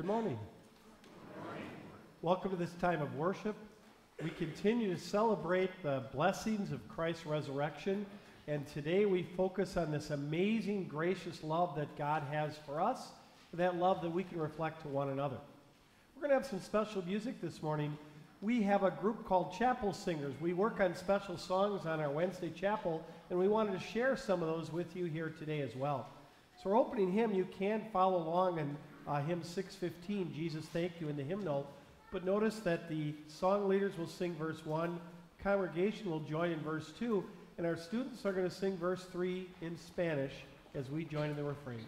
Good morning. Welcome to this time of worship. We continue to celebrate the blessings of Christ's resurrection, and today we focus on this amazing, gracious love that God has for us, that love that we can reflect to one another. We're going to have some special music this morning. We have a group called Chapel Singers. We work on special songs on our Wednesday chapel, and we wanted to share some of those with you here today as well. So we're opening hymn. You can follow along in uh, hymn 615, Jesus Thank You, in the hymnal. But notice that the song leaders will sing verse 1, congregation will join in verse 2, and our students are going to sing verse 3 in Spanish as we join in the refrain.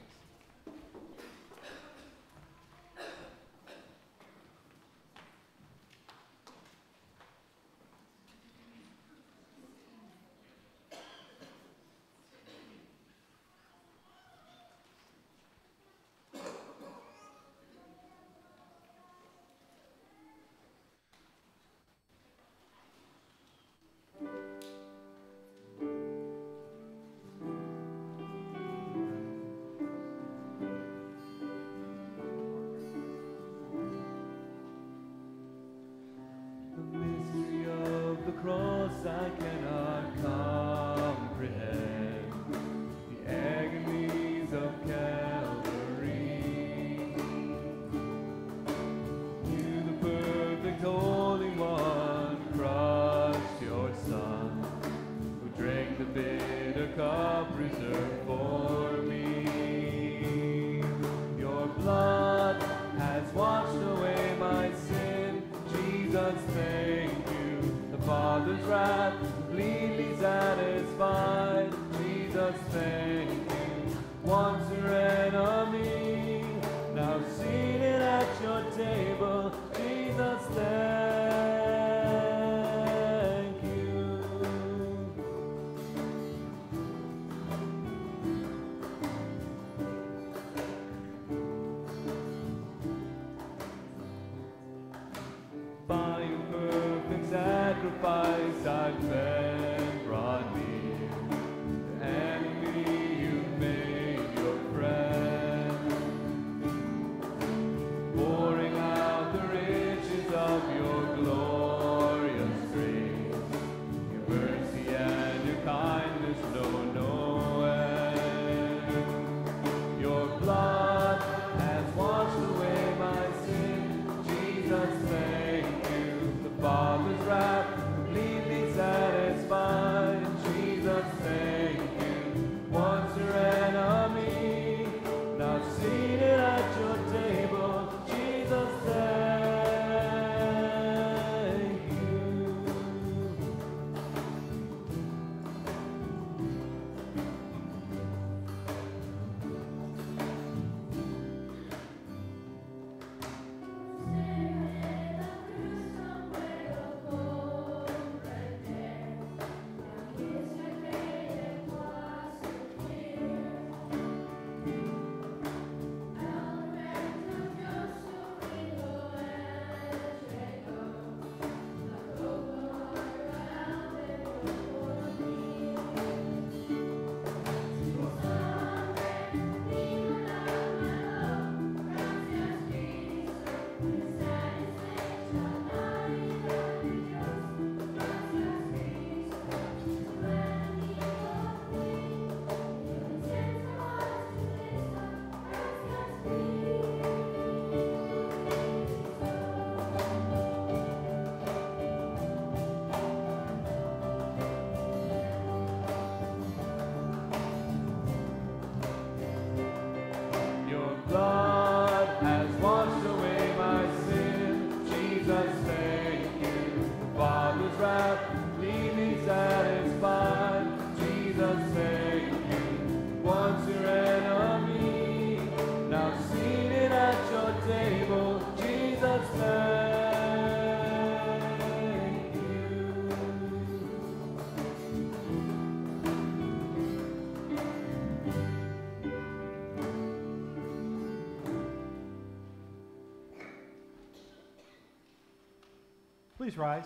Please rise.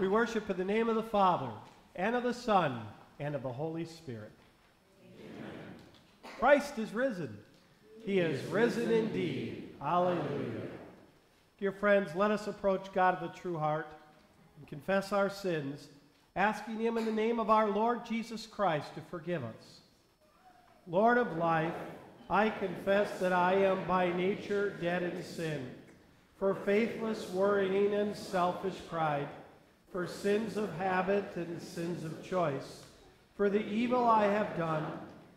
We worship in the name of the Father, and of the Son, and of the Holy Spirit. Amen. Christ is risen. He is risen indeed. Alleluia. Dear friends, let us approach God of the true heart and confess our sins, asking Him in the name of our Lord Jesus Christ to forgive us. Lord of life, I confess that I am by nature dead in sin, for faithless worrying and selfish pride for sins of habit and sins of choice, for the evil I have done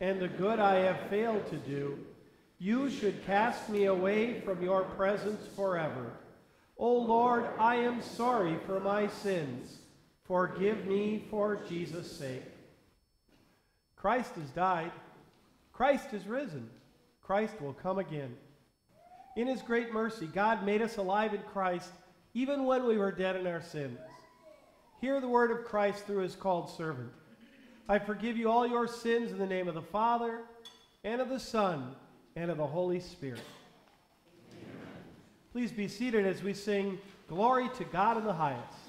and the good I have failed to do, you should cast me away from your presence forever. O Lord, I am sorry for my sins. Forgive me for Jesus' sake. Christ has died. Christ is risen. Christ will come again. In his great mercy, God made us alive in Christ even when we were dead in our sins. Hear the word of Christ through his called servant. I forgive you all your sins in the name of the Father, and of the Son, and of the Holy Spirit. Amen. Please be seated as we sing Glory to God in the highest.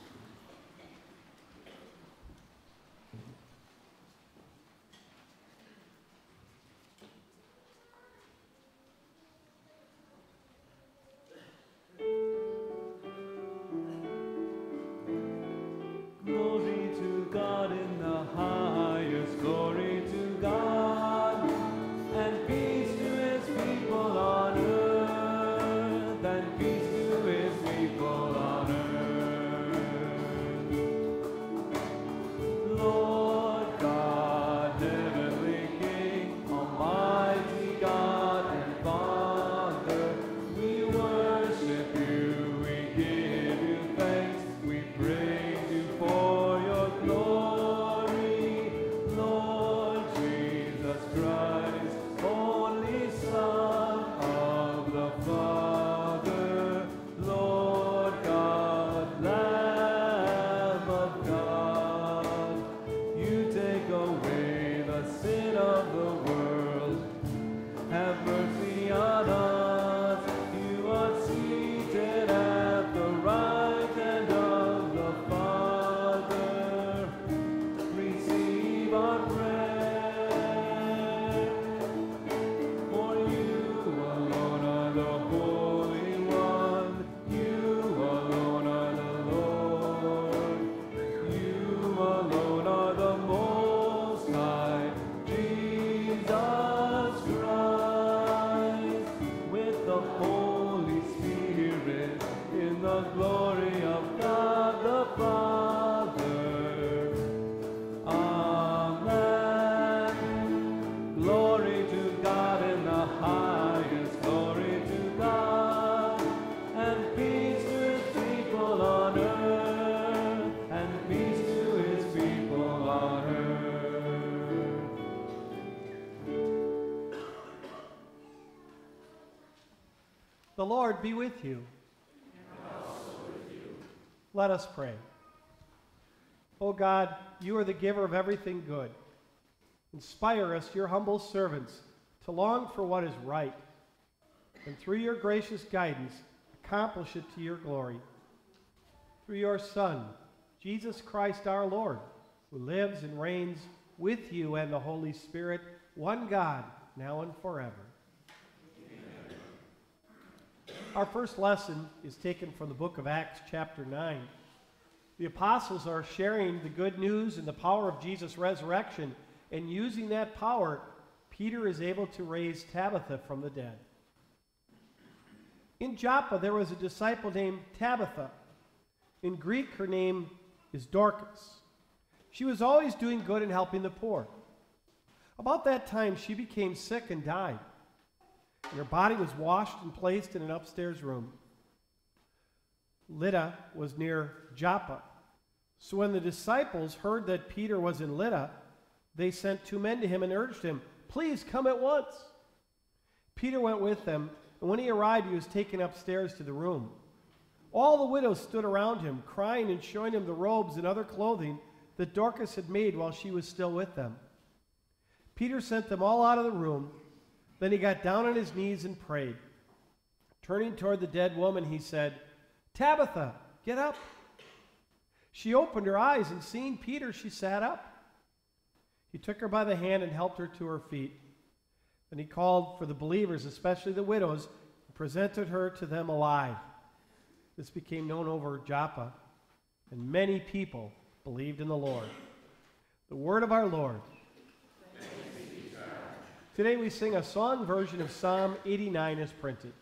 The Lord be with you. Let us pray. O God, you are the giver of everything good. Inspire us, your humble servants, to long for what is right, and through your gracious guidance, accomplish it to your glory. Through your Son, Jesus Christ our Lord, who lives and reigns with you and the Holy Spirit, one God, now and forever. Our first lesson is taken from the book of Acts, chapter 9. The apostles are sharing the good news and the power of Jesus' resurrection, and using that power, Peter is able to raise Tabitha from the dead. In Joppa, there was a disciple named Tabitha. In Greek, her name is Dorcas. She was always doing good and helping the poor. About that time, she became sick and died and her body was washed and placed in an upstairs room. Lydda was near Joppa. So when the disciples heard that Peter was in Lydda, they sent two men to him and urged him, Please come at once. Peter went with them, and when he arrived, he was taken upstairs to the room. All the widows stood around him, crying and showing him the robes and other clothing that Dorcas had made while she was still with them. Peter sent them all out of the room then he got down on his knees and prayed. Turning toward the dead woman, he said, Tabitha, get up. She opened her eyes, and seeing Peter, she sat up. He took her by the hand and helped her to her feet. Then he called for the believers, especially the widows, and presented her to them alive. This became known over Joppa, and many people believed in the Lord. The word of our Lord. Today we sing a song version of Psalm 89 as printed.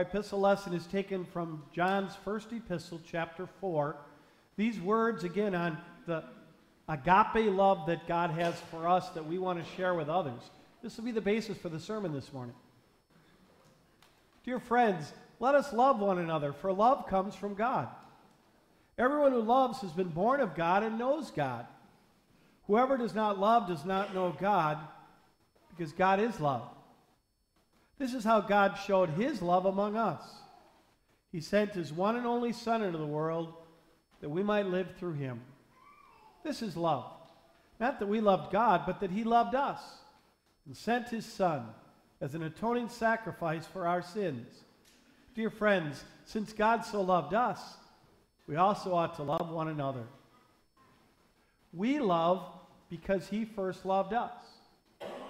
Our epistle lesson is taken from John's first epistle, chapter 4. These words, again, on the agape love that God has for us that we want to share with others. This will be the basis for the sermon this morning. Dear friends, let us love one another, for love comes from God. Everyone who loves has been born of God and knows God. Whoever does not love does not know God, because God is love. This is how God showed his love among us. He sent his one and only Son into the world that we might live through him. This is love. Not that we loved God, but that he loved us and sent his Son as an atoning sacrifice for our sins. Dear friends, since God so loved us, we also ought to love one another. We love because he first loved us.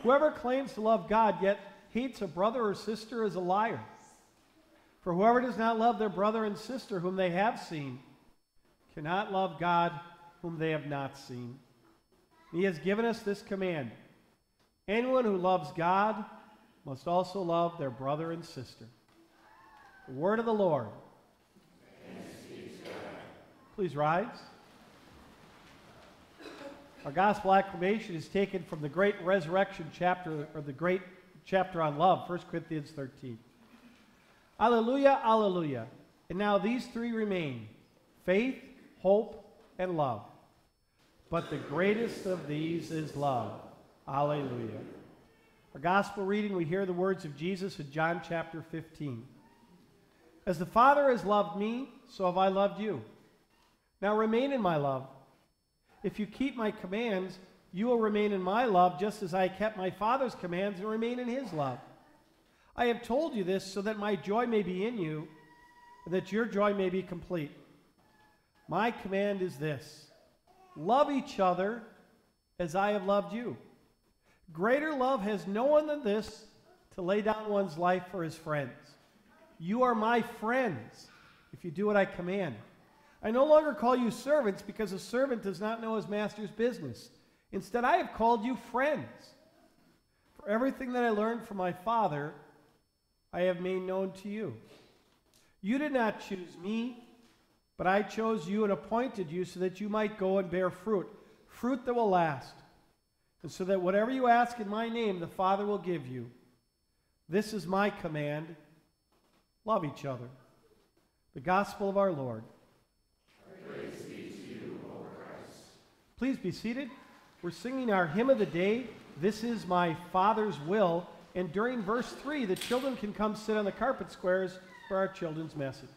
Whoever claims to love God yet hates a brother or sister is a liar. For whoever does not love their brother and sister whom they have seen cannot love God whom they have not seen. He has given us this command anyone who loves God must also love their brother and sister. The word of the Lord. Please rise. Our gospel acclamation is taken from the great resurrection chapter, or the great chapter on love, 1 Corinthians 13. Alleluia, alleluia. And now these three remain faith, hope, and love. But the greatest of these is love. Alleluia. Our gospel reading, we hear the words of Jesus in John chapter 15. As the Father has loved me, so have I loved you. Now remain in my love. If you keep my commands, you will remain in my love, just as I kept my Father's commands and remain in his love. I have told you this so that my joy may be in you and that your joy may be complete. My command is this love each other as I have loved you. Greater love has no one than this to lay down one's life for his friends. You are my friends if you do what I command. I no longer call you servants because a servant does not know his master's business. Instead, I have called you friends. For everything that I learned from my Father, I have made known to you. You did not choose me, but I chose you and appointed you so that you might go and bear fruit, fruit that will last, and so that whatever you ask in my name, the Father will give you. This is my command love each other. The gospel of our Lord. Please be seated. We're singing our hymn of the day, This is My Father's Will. And during verse 3, the children can come sit on the carpet squares for our children's message.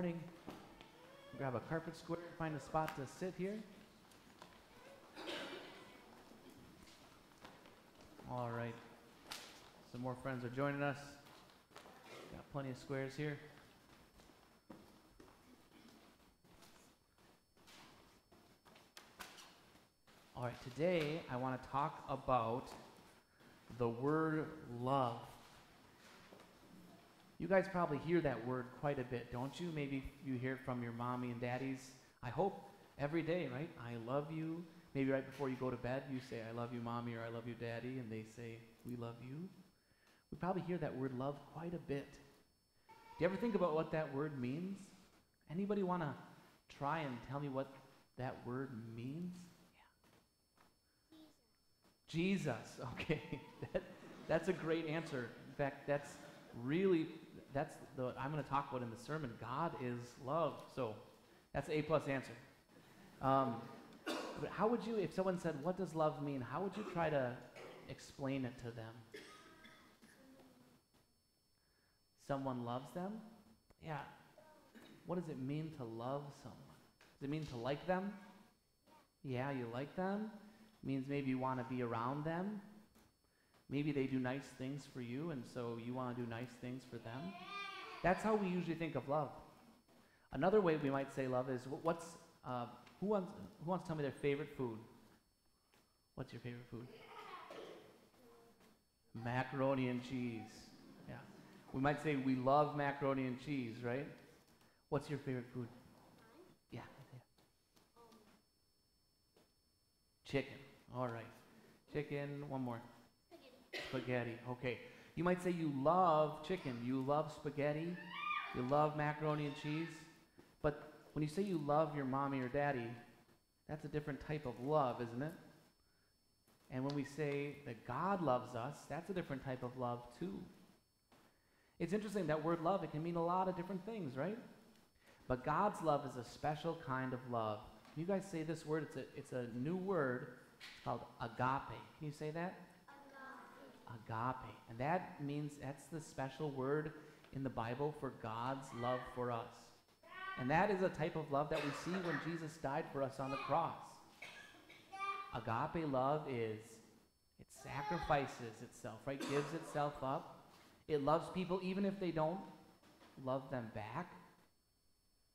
Morning. Grab a carpet square, find a spot to sit here. All right. Some more friends are joining us. Got plenty of squares here. All right, today I want to talk about the word love. You guys probably hear that word quite a bit, don't you? Maybe you hear it from your mommy and daddies. I hope every day, right? I love you. Maybe right before you go to bed, you say, I love you, mommy, or I love you, daddy, and they say, We love you. We probably hear that word love quite a bit. Do you ever think about what that word means? Anybody want to try and tell me what that word means? Yeah. Jesus. Okay. that, that's a great answer. In fact, that's really that's the I'm going to talk about in the sermon. God is love. So that's A plus answer. Um, but how would you, if someone said, "What does love mean?" How would you try to explain it to them? Someone loves them. Yeah. What does it mean to love someone? Does it mean to like them? Yeah, you like them. It means maybe you want to be around them. Maybe they do nice things for you, and so you want to do nice things for them. That's how we usually think of love. Another way we might say love is what's uh, who wants who wants to tell me their favorite food? What's your favorite food? Macaroni and cheese. Yeah. We might say we love macaroni and cheese, right? What's your favorite food? Yeah. yeah. Chicken. All right. Chicken. One more. Spaghetti. Okay. You might say you love chicken, you love spaghetti, you love macaroni and cheese. But when you say you love your mommy or daddy, that's a different type of love, isn't it? And when we say that God loves us, that's a different type of love too. It's interesting that word love, it can mean a lot of different things, right? But God's love is a special kind of love. Can you guys say this word? It's a, it's a new word. It's called agape. Can you say that? Agape. And that means that's the special word in the Bible for God's love for us. And that is a type of love that we see when Jesus died for us on the cross. Agape love is it sacrifices itself, right? Gives itself up. It loves people even if they don't love them back.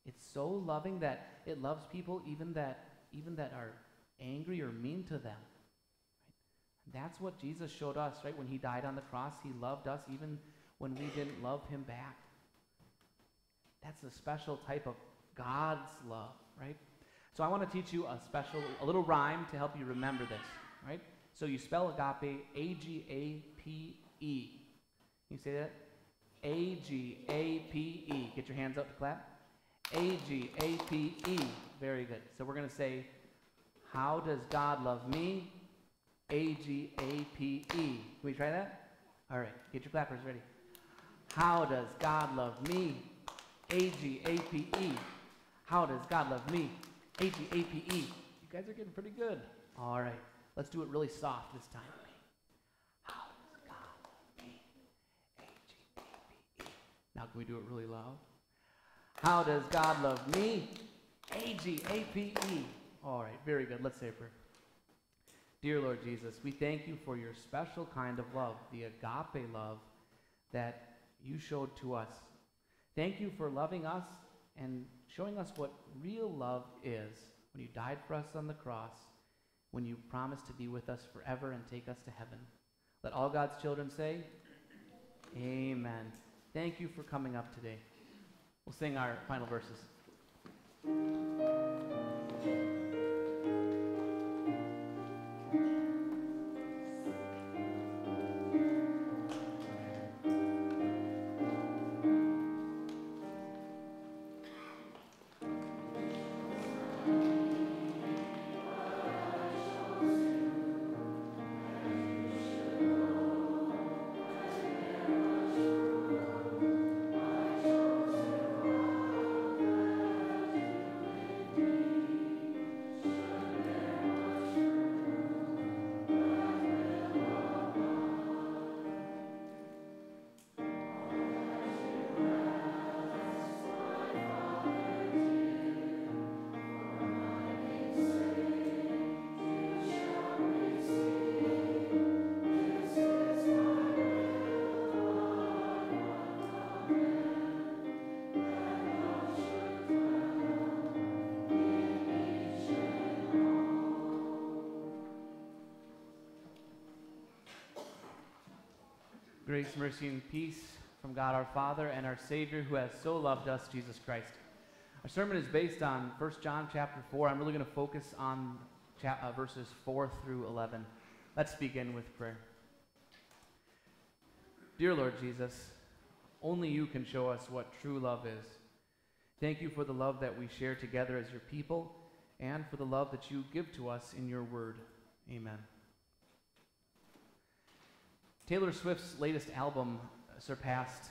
It's so loving that it loves people even that even that are angry or mean to them. That's what Jesus showed us, right? When he died on the cross, he loved us even when we didn't love him back. That's a special type of God's love, right? So I want to teach you a special, a little rhyme to help you remember this, right? So you spell agape A G A P E. You say that? A G A P E. Get your hands up to clap. A G A P E. Very good. So we're going to say, How does God love me? A G A P E. Can we try that? All right. Get your clappers ready. How does God love me? A G A P E. How does God love me? A G A P E. You guys are getting pretty good. All right. Let's do it really soft this time. How does God love me? A G A P E. Now can we do it really loud? How does God love me? A G A P E. All right. Very good. Let's say a prayer. Dear Lord Jesus, we thank you for your special kind of love, the agape love that you showed to us. Thank you for loving us and showing us what real love is when you died for us on the cross, when you promised to be with us forever and take us to heaven. Let all God's children say, Amen. Thank you for coming up today. We'll sing our final verses. Grace, mercy, and peace from God our Father and our Savior who has so loved us, Jesus Christ. Our sermon is based on 1 John chapter 4. I'm really going to focus on uh, verses 4 through 11. Let's begin with prayer. Dear Lord Jesus, only you can show us what true love is. Thank you for the love that we share together as your people and for the love that you give to us in your word. Amen. Taylor Swift's latest album uh, surpassed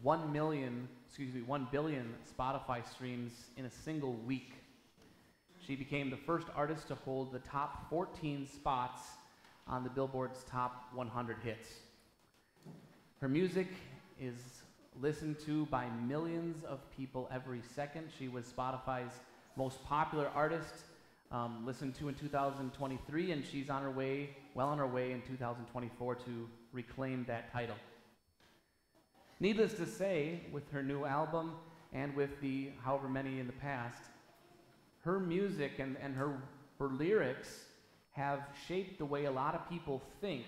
1 million, excuse me, 1 billion Spotify streams in a single week. She became the first artist to hold the top 14 spots on the Billboard's top 100 hits. Her music is listened to by millions of people every second. She was Spotify's most popular artist um, listened to in 2023, and she's on her way, well on her way in 2024 to reclaim that title. Needless to say, with her new album and with the however many in the past, her music and, and her, her lyrics have shaped the way a lot of people think,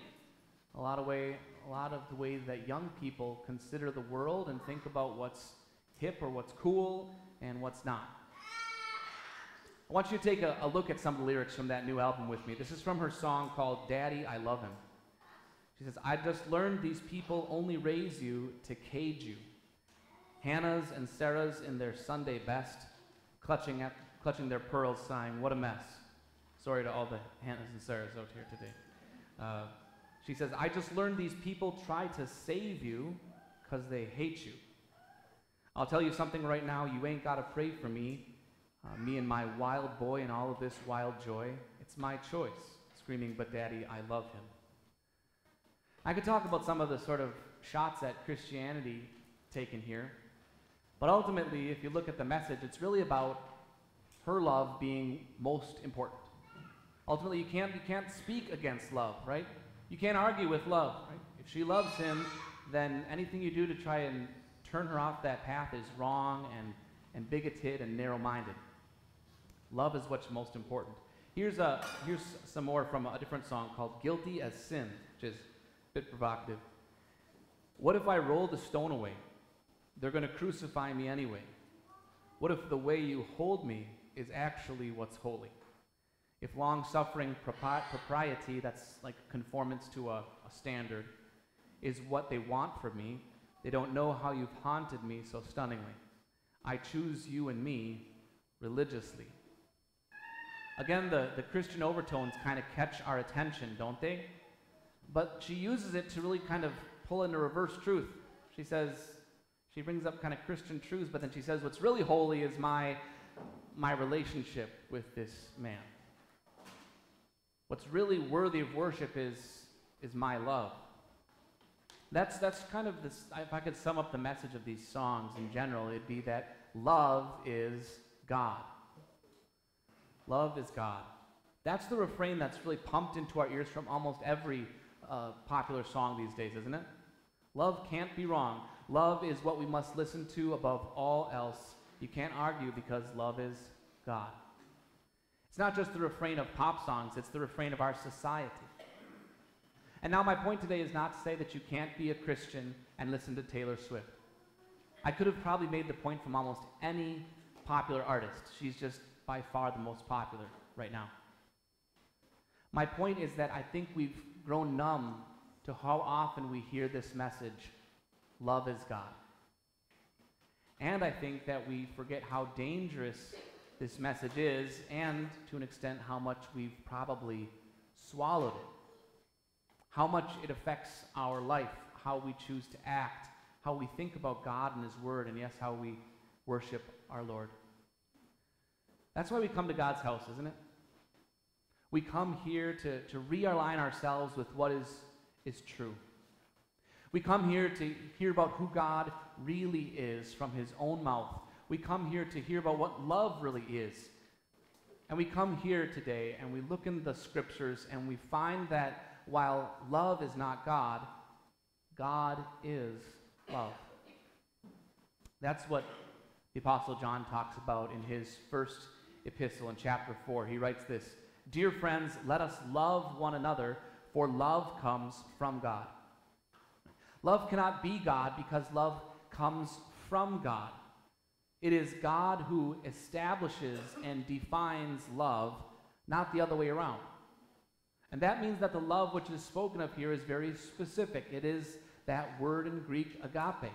a lot of way, a lot of the way that young people consider the world and think about what's hip or what's cool and what's not. I want you to take a, a, look at some of the lyrics from that new album with me. This is from her song called Daddy, I Love Him. She says, I just learned these people only raise you to cage you. Hannah's and Sarah's in their Sunday best, clutching, at, clutching their pearls, sighing, What a mess. Sorry to all the Hannah's and Sarah's out here today. Uh, she says, I just learned these people try to save you, because they hate you. I'll tell you something right now you ain't got to pray for me, uh, me and my wild boy and all of this wild joy. It's my choice. Screaming, but daddy, I love him. I could talk about some of the sort of shots at Christianity taken here, but ultimately, if you look at the message, it's really about her love being most important. Ultimately, you can't, you can't speak against love, right? You can't argue with love, right? If she loves him, then anything you do to try and turn her off that path is wrong and, and bigoted and narrow minded. Love is what's most important. Here's, a, here's some more from a different song called Guilty as Sin, which is a bit provocative. What if I roll the stone away? They're going to crucify me anyway. What if the way you hold me is actually what's holy? If long suffering propri- propriety, that's like conformance to a, a standard, is what they want from me, they don't know how you've haunted me so stunningly. I choose you and me religiously. Again, the, the Christian overtones kind of catch our attention, don't they? But she uses it to really kind of pull in a reverse truth. She says, she brings up kind of Christian truths, but then she says, what's really holy is my, my relationship with this man. What's really worthy of worship is, is my love. That's, that's kind of this, if I could sum up the message of these songs in general, it'd be that love is God. Love is God. That's the refrain that's really pumped into our ears from almost every uh, popular song these days, isn't it? Love can't be wrong. Love is what we must listen to above all else. You can't argue because love is God. It's not just the refrain of pop songs, it's the refrain of our society. And now, my point today is not to say that you can't be a Christian and listen to Taylor Swift. I could have probably made the point from almost any popular artist. She's just by far the most popular right now. My point is that I think we've grown numb to how often we hear this message love is God. And I think that we forget how dangerous this message is, and to an extent, how much we've probably swallowed it how much it affects our life, how we choose to act, how we think about God and His Word, and yes, how we worship our Lord. That's why we come to God's house, isn't it? We come here to, to realign ourselves with what is, is true. We come here to hear about who God really is from His own mouth. We come here to hear about what love really is. And we come here today and we look in the scriptures and we find that while love is not God, God is love. That's what the Apostle John talks about in his first epistle in chapter 4. He writes this Dear friends, let us love one another, for love comes from God. Love cannot be God because love comes from God. It is God who establishes and defines love, not the other way around. And that means that the love which is spoken of here is very specific. It is that word in Greek, agape,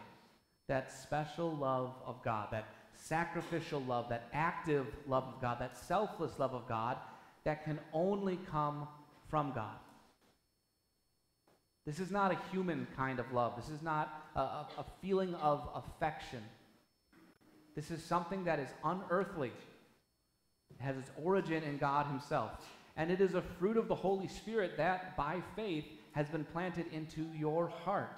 that special love of God, that sacrificial love, that active love of God, that selfless love of God that can only come from God. This is not a human kind of love. This is not a, a, feeling of affection. This is something that is unearthly. It has its origin in God Himself and it is a fruit of the Holy Spirit that, by faith, has been planted into your heart.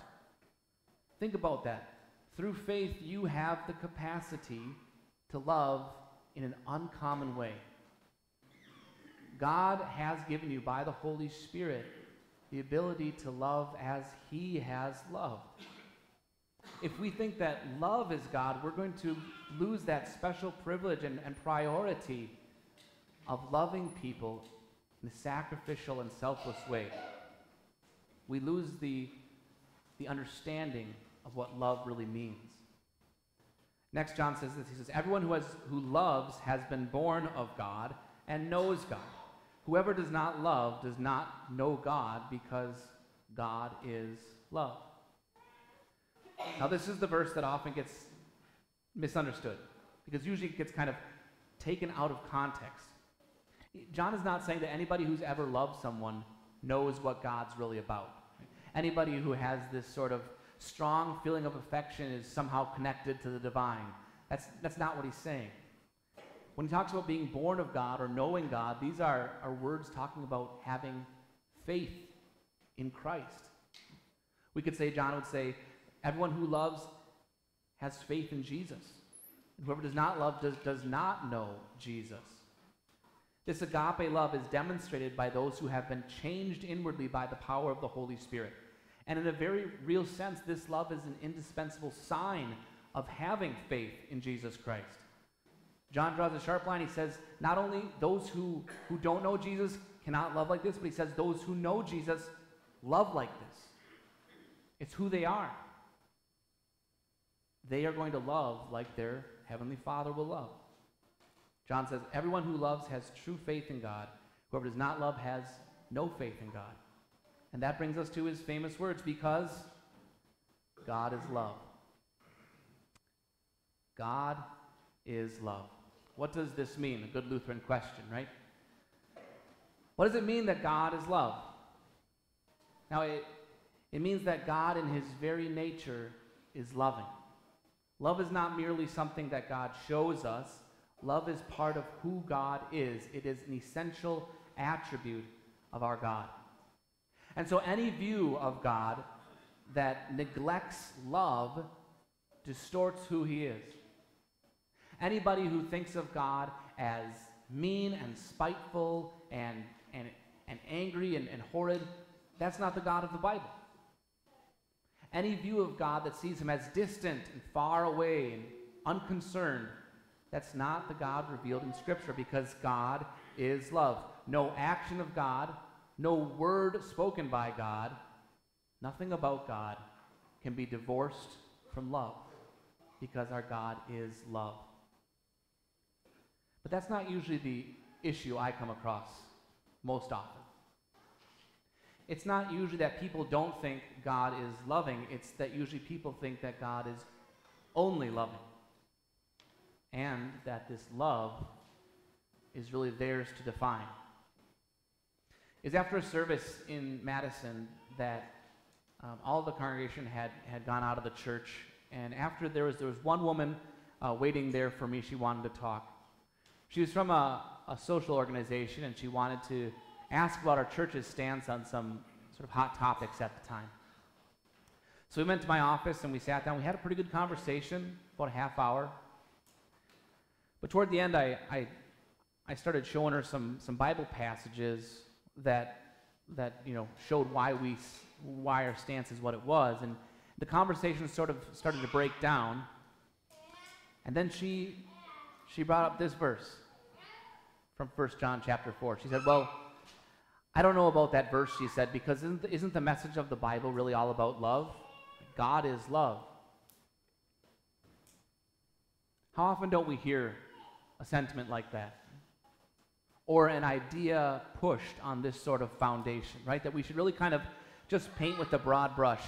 Think about that. Through faith, you have the capacity to love in an uncommon way. God has given you, by the Holy Spirit, the ability to love as He has loved. If we think that love is God, we're going to lose that special privilege and, and priority of loving people in a sacrificial and selfless way. We lose the, the understanding of what love really means. Next, John says this. He says, Everyone who, has, who loves has been born of God and knows God. Whoever does not love does not know God because God is love. Now, this is the verse that often gets misunderstood because usually it gets kind of taken out of context. John is not saying that anybody who's ever loved someone knows what God's really about. Anybody who has this sort of strong feeling of affection is somehow connected to the divine. That's, that's not what he's saying. When he talks about being born of God or knowing God, these are, are words talking about having faith in Christ. We could say, John would say, everyone who loves has faith in Jesus. And whoever does not love does, does not know Jesus. This agape love is demonstrated by those who have been changed inwardly by the power of the Holy Spirit. And in a very real sense, this love is an indispensable sign of having faith in Jesus Christ. John draws a sharp line. He says, not only those who, who don't know Jesus cannot love like this, but he says those who know Jesus love like this. It's who they are. They are going to love like their Heavenly Father will love. John says, Everyone who loves has true faith in God. Whoever does not love has no faith in God. And that brings us to his famous words because God is love. God is love. What does this mean? A good Lutheran question, right? What does it mean that God is love? Now, it, it means that God, in his very nature, is loving. Love is not merely something that God shows us, love is part of who God is. It is an essential attribute of our God. And so, any view of God that neglects love distorts who he is. Anybody who thinks of God as mean and spiteful and, and, and angry and, and horrid, that's not the God of the Bible. Any view of God that sees him as distant and far away and unconcerned, that's not the God revealed in Scripture because God is love. No action of God, no word spoken by God, nothing about God can be divorced from love because our God is love. But that's not usually the issue I come across most often. It's not usually that people don't think God is loving, it's that usually people think that God is only loving. And that this love is really theirs to define. It's after a service in Madison that um, all the congregation had, had gone out of the church. And after there was, there was one woman uh, waiting there for me. She wanted to talk. She was from a, a social organization and she wanted to ask about our church's stance on some sort of hot topics at the time. So we went to my office and we sat down. We had a pretty good conversation, about a half hour. But toward the end, I, I, I started showing her some, some Bible passages that, that you know, showed why, we, why our stance is what it was. And the conversation sort of started to break down. And then she, she brought up this verse from 1 John chapter 4. She said, Well, I don't know about that verse, she said, because isn't the, isn't the message of the Bible really all about love? God is love. How often don't we hear a sentiment like that? Or an idea pushed on this sort of foundation, right? That we should really kind of just paint with a broad brush.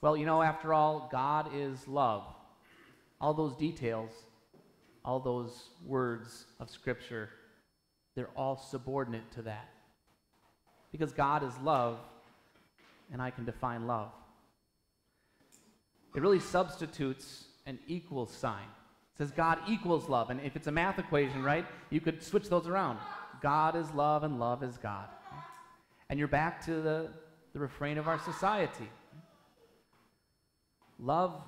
Well, you know, after all, God is love. All those details, all those words of Scripture, they're all subordinate to that. Because God is love, and I can define love. It really substitutes an equal sign. It says God equals love. And if it's a math equation, right, you could switch those around. God is love, and love is God. And you're back to the, the refrain of our society. Love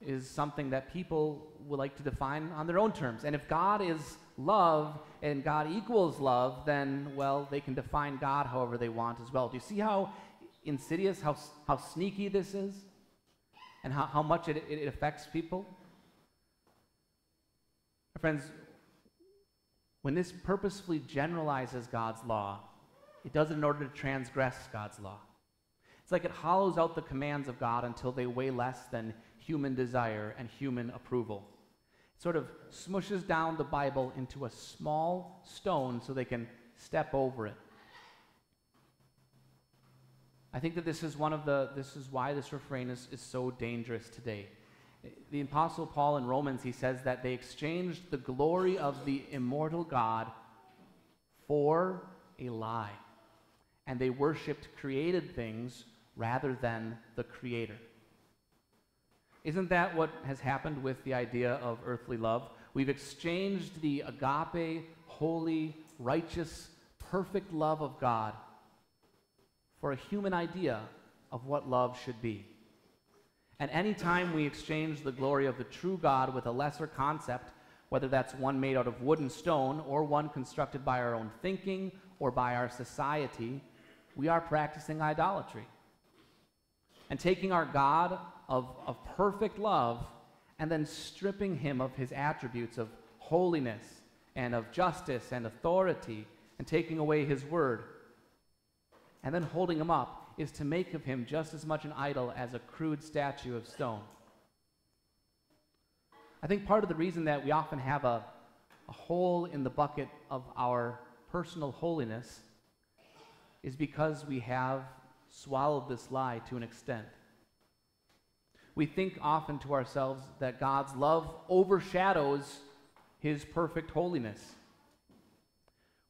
is something that people would like to define on their own terms. And if God is love and God equals love, then, well, they can define God however they want as well. Do you see how insidious, how, how sneaky this is? And how, how much it, it, affects people? My friends, when this purposefully generalizes God's law, it does it in order to transgress God's law. It's like it hollows out the commands of God until they weigh less than human desire and human approval. It sort of smushes down the Bible into a small stone so they can step over it. I think that this is one of the, this is why this refrain is, is so dangerous today. The Apostle Paul in Romans, he says that they exchanged the glory of the immortal God for a lie. And they worshiped created things rather than the Creator. Isn't that what has happened with the idea of earthly love? We've exchanged the agape, holy, righteous, perfect love of God for a human idea of what love should be. And any time we exchange the glory of the true God with a lesser concept, whether that's one made out of wood and stone or one constructed by our own thinking or by our society, we are practicing idolatry. And taking our God of, of perfect love and then stripping him of his attributes of holiness and of justice and authority and taking away his word and then holding him up is to make of him just as much an idol as a crude statue of stone. I think part of the reason that we often have a, a hole in the bucket of our personal holiness is because we have swallowed this lie to an extent. We think often to ourselves that God's love overshadows his perfect holiness.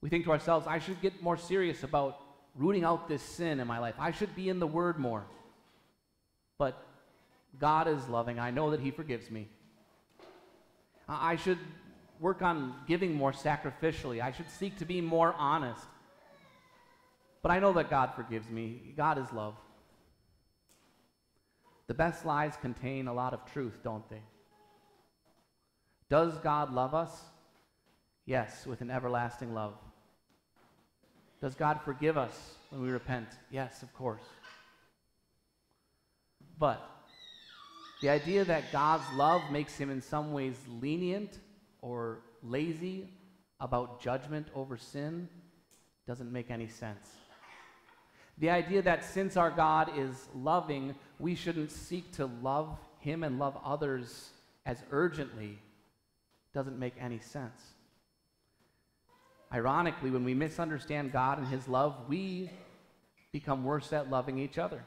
We think to ourselves, I should get more serious about rooting out this sin in my life. I should be in the Word more. But God is loving. I know that He forgives me. I should work on giving more sacrificially. I should seek to be more honest. But I know that God forgives me. God is love. The best lies contain a lot of truth, don't they? Does God love us? Yes, with an everlasting love. Does God forgive us when we repent? Yes, of course. But the idea that God's love makes him in some ways lenient or lazy about judgment over sin doesn't make any sense. The idea that since our God is loving, we shouldn't seek to love him and love others as urgently doesn't make any sense. Ironically, when we misunderstand God and his love, we become worse at loving each other.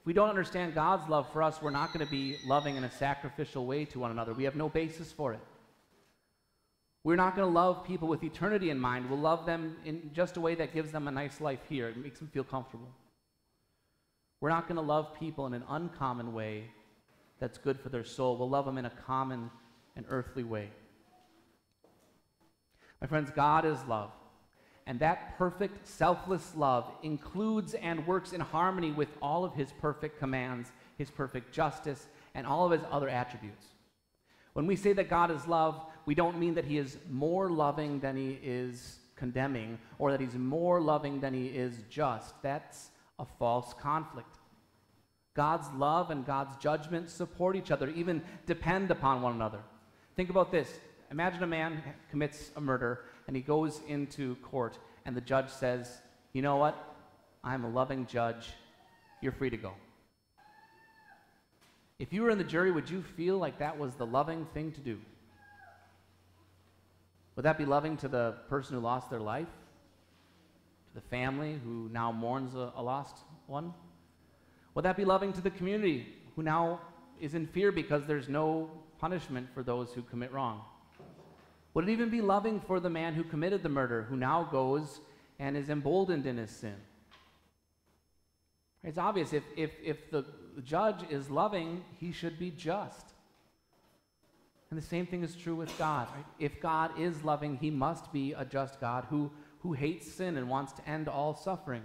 If we don't understand God's love for us, we're not going to be loving in a sacrificial way to one another. We have no basis for it. We're not going to love people with eternity in mind. We'll love them in just a way that gives them a nice life here. It makes them feel comfortable. We're not going to love people in an uncommon way that's good for their soul. We'll love them in a common and earthly way. My friends, God is love. And that perfect, selfless love includes and works in harmony with all of his perfect commands, his perfect justice, and all of his other attributes. When we say that God is love, we don't mean that he is more loving than he is condemning, or that he's more loving than he is just. That's a false conflict. God's love and God's judgment support each other, even depend upon one another. Think about this imagine a man commits a murder and he goes into court and the judge says, You know what? I'm a loving judge. You're free to go. If you were in the jury, would you feel like that was the loving thing to do? Would that be loving to the person who lost their life? To the family who now mourns a, a lost one? Would that be loving to the community who now is in fear because there's no punishment for those who commit wrong? Would it even be loving for the man who committed the murder, who now goes and is emboldened in his sin? It's obvious if, if, if the judge is loving, he should be just. And the same thing is true with God. Right? If God is loving, he must be a just God who, who hates sin and wants to end all suffering.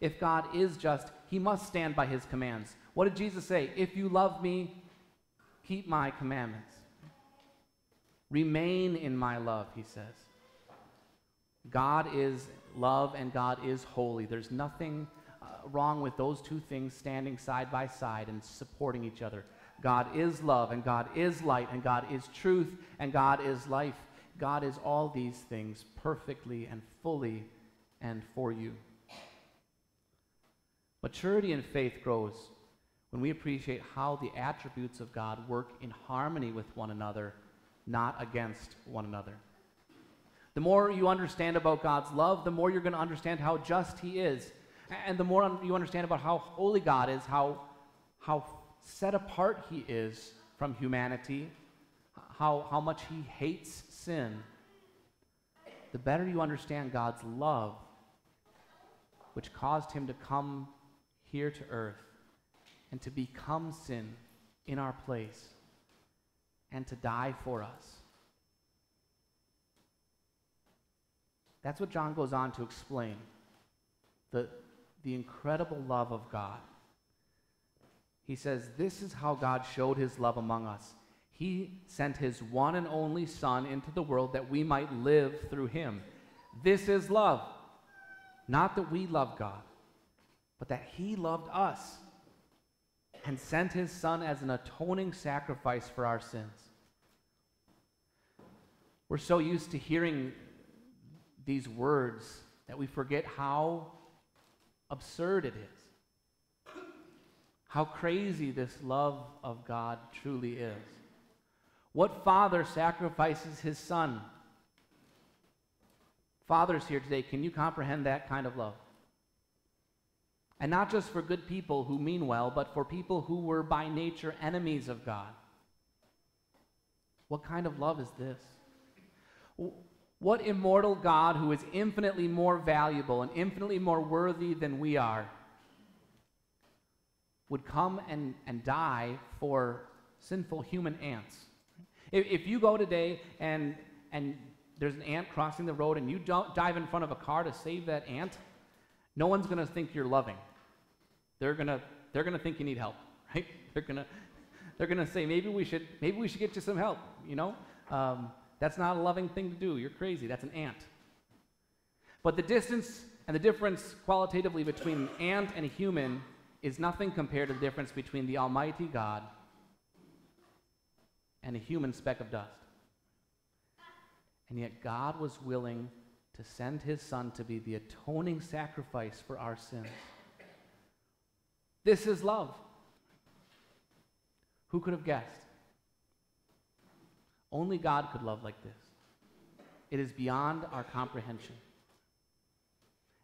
If God is just, he must stand by his commands. What did Jesus say? If you love me, keep my commandments. Remain in my love, he says. God is love and God is holy. There's nothing uh, wrong with those two things standing side by side and supporting each other. God is love and God is light and God is truth and God is life. God is all these things perfectly and fully and for you. Maturity in faith grows when we appreciate how the attributes of God work in harmony with one another not against one another. The more you understand about God's love, the more you're going to understand how just He is. And the more you understand about how holy God is, how, how set apart He is from humanity, how, how much He hates sin, the better you understand God's love, which caused Him to come here to earth and to become sin in our place and to die for us. That's what John goes on to explain the, the incredible love of God. He says, This is how God showed his love among us. He sent his one and only Son into the world that we might live through him. This is love. Not that we love God, but that he loved us and sent his Son as an atoning sacrifice for our sins. We're so used to hearing these words that we forget how absurd it is. How crazy this love of God truly is. What father sacrifices his son? Fathers here today, can you comprehend that kind of love? And not just for good people who mean well, but for people who were by nature enemies of God. What kind of love is this? What immortal God, who is infinitely more valuable and infinitely more worthy than we are, would come and, and die for sinful human ants? If, if you go today and, and there's an ant crossing the road and you don't dive in front of a car to save that ant, no one's going to think you're loving. They're to they're to think you need help, right? They're to they're to say maybe we should maybe we should get you some help, you know? Um, that's not a loving thing to do. You're crazy. That's an ant. But the distance and the difference qualitatively between an ant and a human is nothing compared to the difference between the Almighty God and a human speck of dust. And yet, God was willing to send his Son to be the atoning sacrifice for our sins. This is love. Who could have guessed? Only God could love like this. It is beyond our comprehension.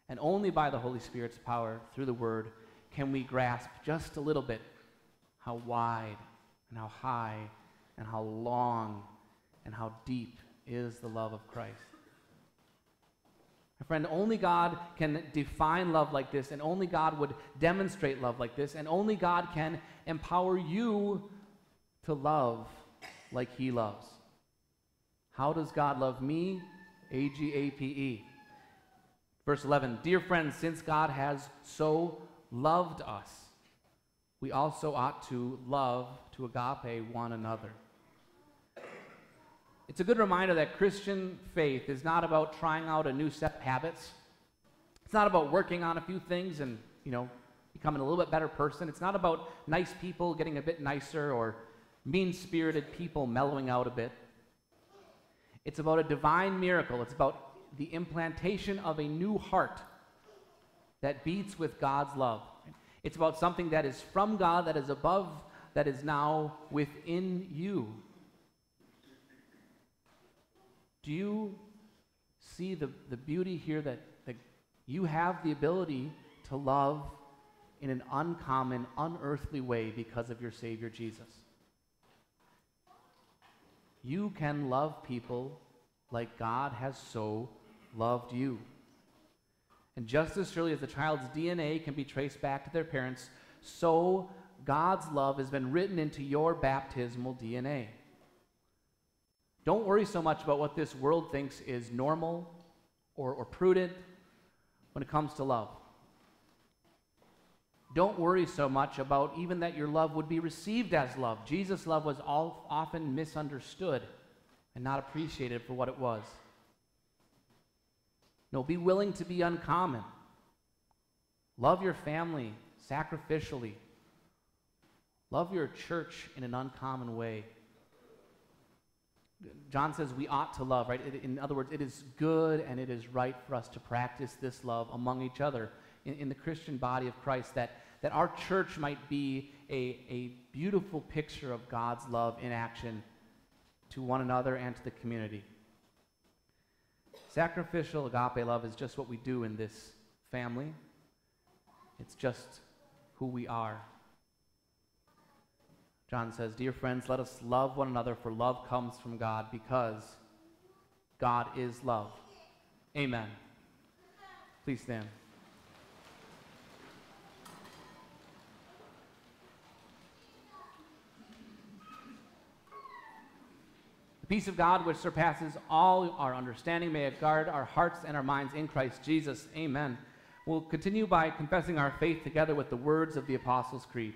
And only by the Holy Spirit's power, through the Word, can we grasp just a little bit how wide and how high and how long and how deep is the love of Christ. My friend, only God can define love like this, and only God would demonstrate love like this, and only God can empower you to love like He loves. How does God love me? A G A P E. Verse 11 Dear friends, since God has so loved us, we also ought to love, to agape one another. It's a good reminder that Christian faith is not about trying out a new set of habits. It's not about working on a few things and, you know, becoming a little bit better person. It's not about nice people getting a bit nicer or mean-spirited people mellowing out a bit. It's about a divine miracle. It's about the implantation of a new heart that beats with God's love. It's about something that is from God, that is above, that is now within you. Do you see the, the beauty here that, that you have the ability to love in an uncommon, unearthly way because of your Savior Jesus? You can love people like God has so loved you. And just as surely as a child's DNA can be traced back to their parents, so God's love has been written into your baptismal DNA. Don't worry so much about what this world thinks is normal or, or prudent when it comes to love. Don't worry so much about even that your love would be received as love. Jesus' love was all, often misunderstood and not appreciated for what it was. No, be willing to be uncommon. Love your family sacrificially. Love your church in an uncommon way. John says we ought to love, right? in other words, it is good and it is right for us to practice this love among each other in, in the Christian body of Christ, that, that our church might be a, a beautiful picture of God's love in action to one another and to the community. Sacrificial agape love is just what we do in this family, it's just who we are. John says, Dear friends, let us love one another, for love comes from God, because God is love. Amen. Please stand. The peace of God, which surpasses all our understanding, may it guard our hearts and our minds in Christ Jesus. Amen. We'll continue by confessing our faith together with the words of the Apostles' Creed.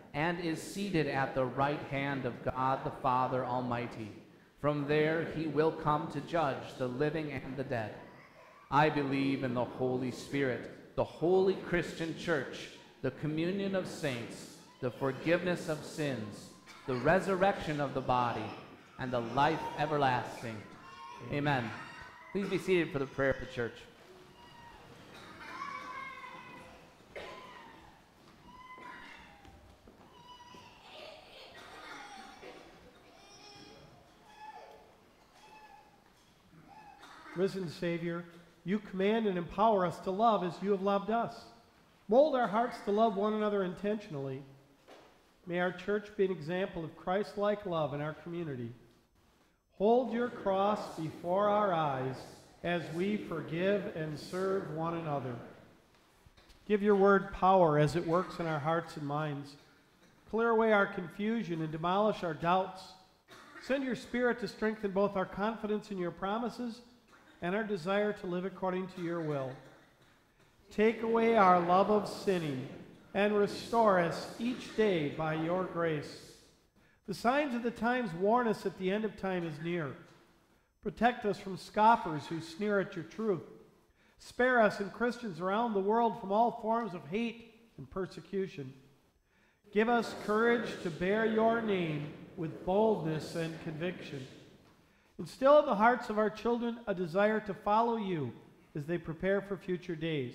and is seated at the right hand of God the Father Almighty. From there he will come to judge the living and the dead. I believe in the Holy Spirit, the holy Christian church, the communion of saints, the forgiveness of sins, the resurrection of the body, and the life everlasting. Amen. Please be seated for the prayer of the church. Risen Savior, you command and empower us to love as you have loved us. Mold our hearts to love one another intentionally. May our church be an example of Christ like love in our community. Hold your cross before our eyes as we forgive and serve one another. Give your word power as it works in our hearts and minds. Clear away our confusion and demolish our doubts. Send your spirit to strengthen both our confidence in your promises and our desire to live according to your will. Take away our love of sinning and restore us each day by your grace. The signs of the times warn us that the end of time is near. Protect us from scoffers who sneer at your truth. Spare us and Christians around the world from all forms of hate and persecution. Give us courage to bear your name with boldness and conviction. Instill in the hearts of our children a desire to follow you as they prepare for future days.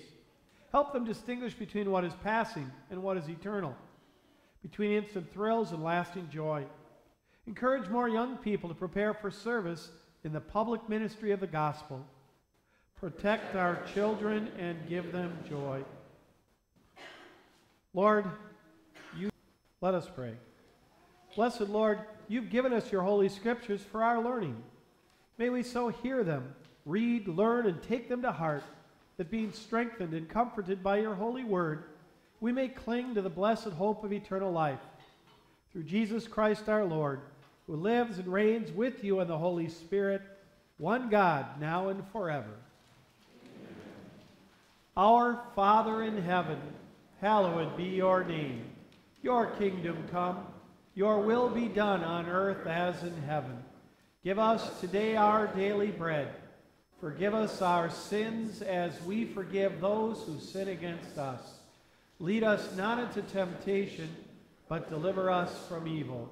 Help them distinguish between what is passing and what is eternal, between instant thrills and lasting joy. Encourage more young people to prepare for service in the public ministry of the gospel. Protect our children and give them joy. Lord, you let us pray. Blessed Lord, you've given us your holy scriptures for our learning. May we so hear them, read, learn, and take them to heart, that being strengthened and comforted by your holy word, we may cling to the blessed hope of eternal life. Through Jesus Christ our Lord, who lives and reigns with you in the Holy Spirit, one God, now and forever. Amen. Our Father in heaven, hallowed be your name. Your kingdom come, your will be done on earth as in heaven. Give us today our daily bread. Forgive us our sins as we forgive those who sin against us. Lead us not into temptation, but deliver us from evil.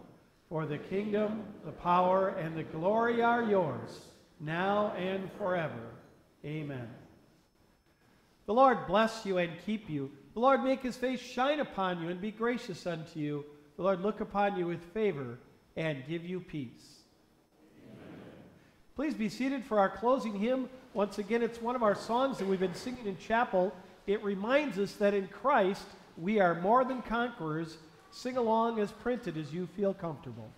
For the kingdom, the power, and the glory are yours, now and forever. Amen. The Lord bless you and keep you. The Lord make his face shine upon you and be gracious unto you. The Lord look upon you with favor and give you peace. Please be seated for our closing hymn. Once again, it's one of our songs that we've been singing in chapel. It reminds us that in Christ we are more than conquerors. Sing along as printed as you feel comfortable.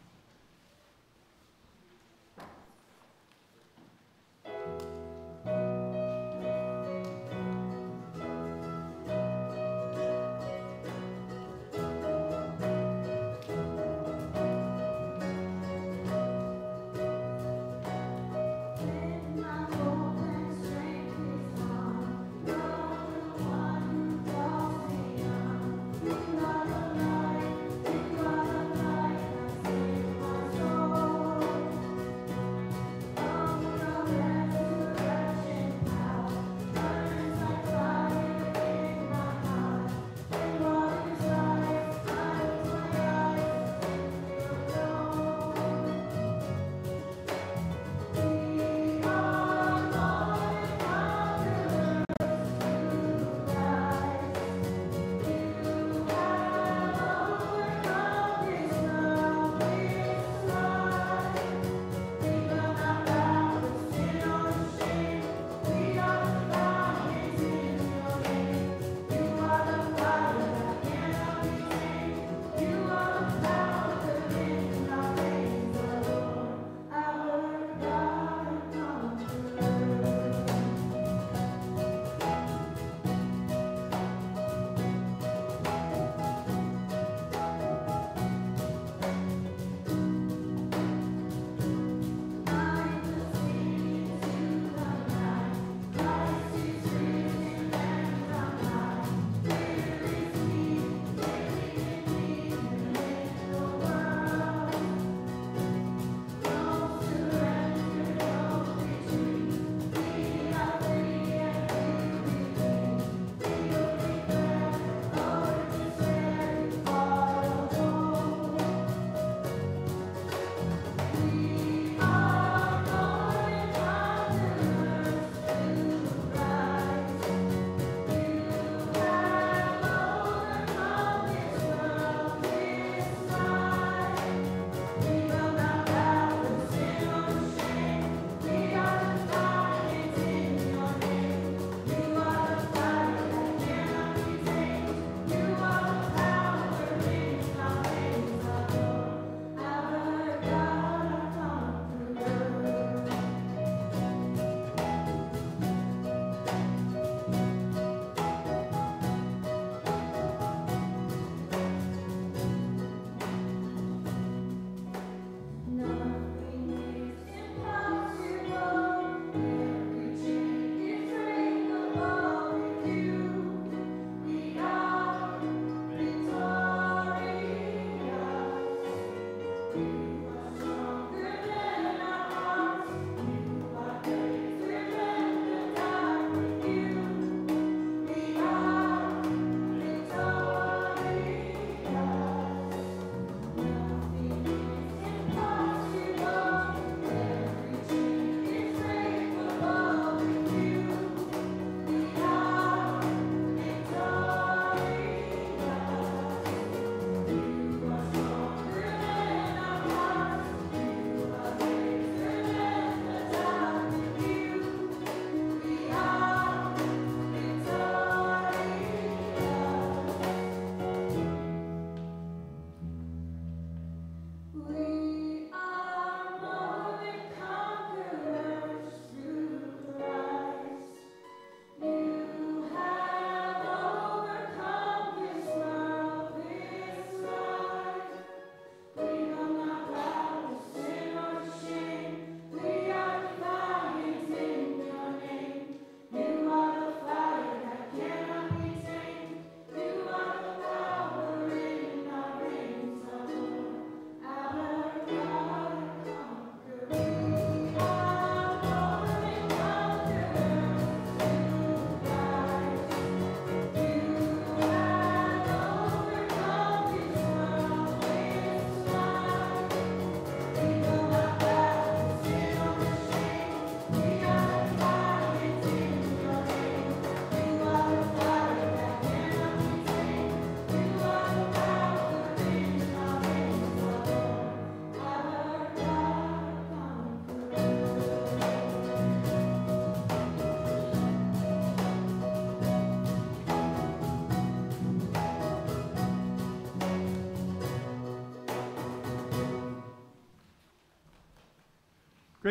Please.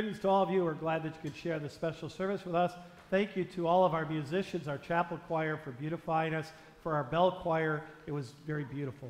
Greetings to all of you. We're glad that you could share this special service with us. Thank you to all of our musicians, our chapel choir for beautifying us, for our bell choir. It was very beautiful.